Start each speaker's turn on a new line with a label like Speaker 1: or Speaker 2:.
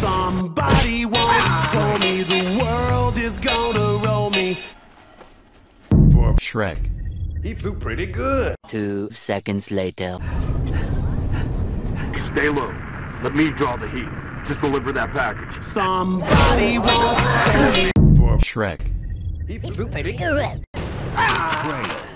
Speaker 1: Somebody once told me the world is gonna roll me.
Speaker 2: Shrek.
Speaker 3: He flew pretty good.
Speaker 4: Two seconds later.
Speaker 5: Stay low. Let me draw the heat. Just deliver that package.
Speaker 1: Somebody once told me.
Speaker 2: Shrek.
Speaker 3: He flew
Speaker 4: Pretty good.
Speaker 3: great.